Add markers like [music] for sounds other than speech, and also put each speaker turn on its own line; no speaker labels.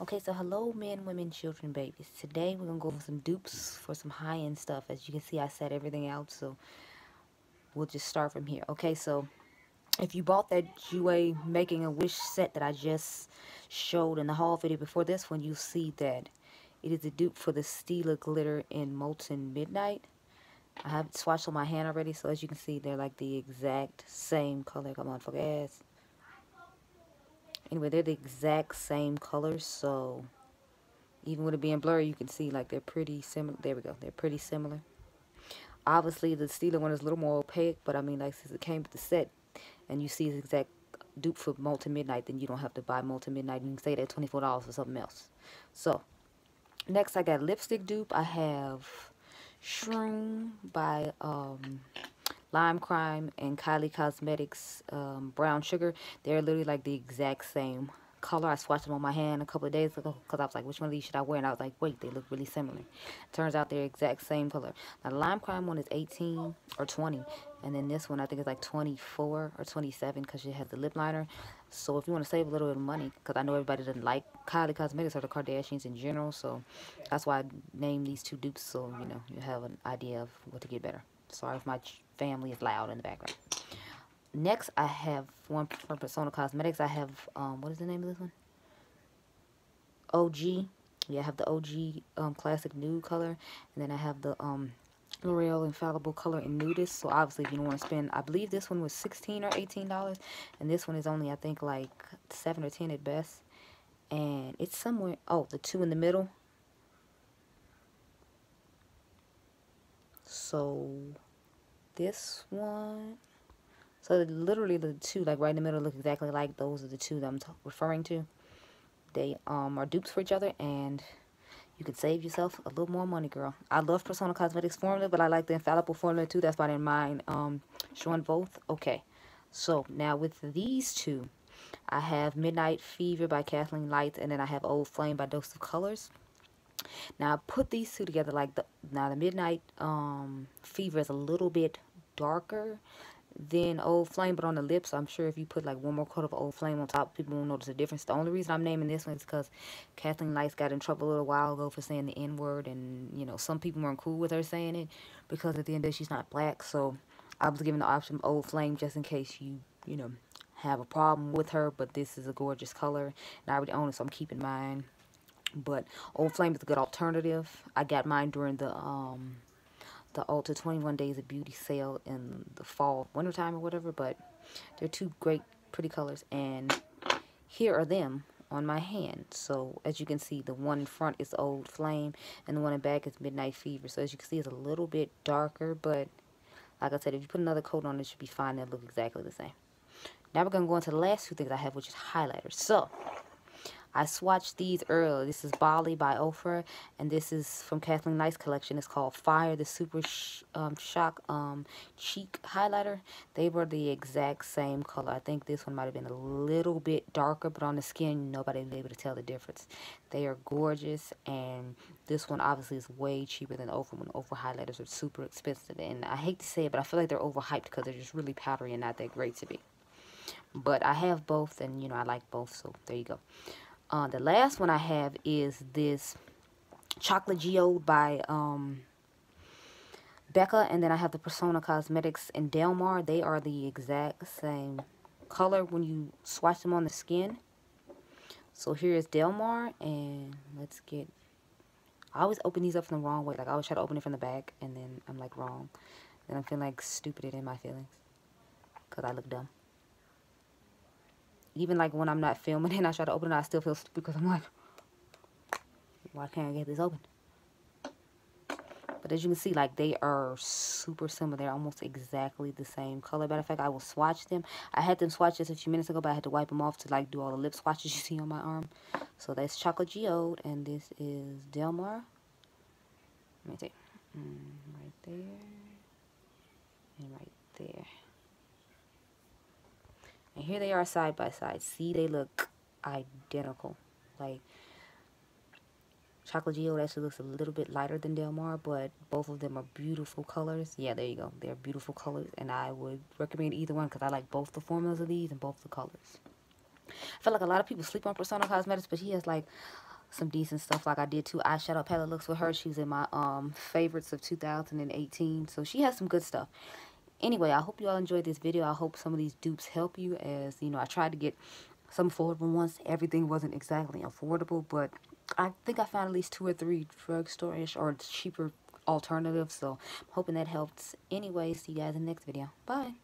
Okay, so hello men, women, children, babies. Today we're going to go over some dupes for some high-end stuff. As you can see, I set everything out, so we'll just start from here. Okay, so if you bought that Jouer Making a Wish set that I just showed in the haul video before this one, you'll see that it is a dupe for the Stila Glitter in Molten Midnight. I have it swatched on my hand already, so as you can see, they're like the exact same color. Come on, focus. Anyway, they're the exact same colors, so even with it being blurry, you can see like they're pretty similar. There we go. They're pretty similar. Obviously, the Stila one is a little more opaque, but I mean, like, since it came with the set, and you see the exact dupe for Molten Midnight, then you don't have to buy Molten Midnight. You can say that $24 for something else. So, next I got lipstick dupe. I have Shroom by um, Lime Crime and Kylie Cosmetics um, Brown Sugar. They're literally like the exact same color. I swatched them on my hand a couple of days ago because I was like, which one of these should I wear? And I was like, wait, they look really similar. Turns out they're exact same color. Now, the Lime Crime one is 18 or 20. And then this one, I think is like 24 or 27 because it has the lip liner. So if you want to save a little bit of money, because I know everybody doesn't like Kylie Cosmetics or the Kardashians in general. So that's why I named these two dupes so, you know, you have an idea of what to get better. Sorry if my family is loud in the background next I have one from Persona Cosmetics. I have, um, what is the name of this one? OG. Yeah, I have the OG um, Classic Nude color. And then I have the um, L'Oreal Infallible Color in Nudist. So obviously if you don't want to spend, I believe this one was 16 or $18. And this one is only, I think, like 7 or 10 at best. And it's somewhere, oh, the two in the middle. So this one so literally the two, like right in the middle, look exactly like those are the two that I'm referring to. They um are dupes for each other, and you could save yourself a little more money, girl. I love Persona Cosmetics formula, but I like the infallible formula too. That's why I didn't mind um showing both. Okay, so now with these two, I have Midnight Fever by Kathleen Lights, and then I have Old Flame by Dose of Colors. Now I put these two together like the now the Midnight um Fever is a little bit darker than Old Flame, but on the lips, I'm sure if you put like one more coat of Old Flame on top, people won't notice a difference. The only reason I'm naming this one is because Kathleen Lights got in trouble a little while ago for saying the N-word, and, you know, some people weren't cool with her saying it because at the end of the day, she's not black, so I was given the option of Old Flame just in case you, you know, have a problem with her, but this is a gorgeous color, and I already own it, so I'm keeping mine. But Old Flame is a good alternative. I got mine during the, um, the Ulta 21 Days of Beauty sale in the fall, wintertime or whatever, but they're two great, pretty colors, and here are them on my hand. So, as you can see, the one in front is Old Flame, and the one in back is Midnight Fever. So, as you can see, it's a little bit darker, but like I said, if you put another coat on, it should be fine. They'll look exactly the same. Now, we're going to go into the last two things I have, which is highlighters. So, I swatched these earlier. This is Bali by Ofra, and this is from Kathleen Lights collection. It's called Fire, the Super sh um, Shock um, Cheek Highlighter. They were the exact same color. I think this one might have been a little bit darker, but on the skin, nobody would be able to tell the difference. They are gorgeous, and this one obviously is way cheaper than Ofra when Ofra highlighters are super expensive. And I hate to say it, but I feel like they're overhyped because they're just really powdery and not that great to be. But I have both, and, you know, I like both, so there you go. Uh, the last one I have is this Chocolate Geode by um, Becca. And then I have the Persona Cosmetics and Delmar. They are the exact same color when you swatch them on the skin. So here is Delmar. And let's get... I always open these up from the wrong way. Like I always try to open it from the back. And then I'm like wrong. Then I'm feeling like stupid in my feelings. Because I look dumb even like when I'm not filming and I try to open it, I still feel stupid because I'm like, why can't I get this open? But as you can see, like, they are super similar. They're almost exactly the same color. Matter of fact, I will swatch them. I had them swatch just a few minutes ago, but I had to wipe them off to, like, do all the lip swatches you [laughs] see on my arm. So that's Chocolate Geode, and this is Delmar. Let me see. Mm, right there. And right there. And here they are side by side. See, they look identical. Like, Chocolate Geode actually looks a little bit lighter than Delmar, but both of them are beautiful colors. Yeah, there you go. They're beautiful colors, and I would recommend either one because I like both the formulas of these and both the colors. I feel like a lot of people sleep on Persona Cosmetics, but she has like some decent stuff like I did two eyeshadow palette looks with her. She's in my um favorites of 2018. So she has some good stuff. Anyway, I hope you all enjoyed this video. I hope some of these dupes help you as, you know, I tried to get some affordable ones. Everything wasn't exactly affordable, but I think I found at least two or three drugstore-ish or cheaper alternatives. So I'm hoping that helps. Anyway, see you guys in the next video. Bye.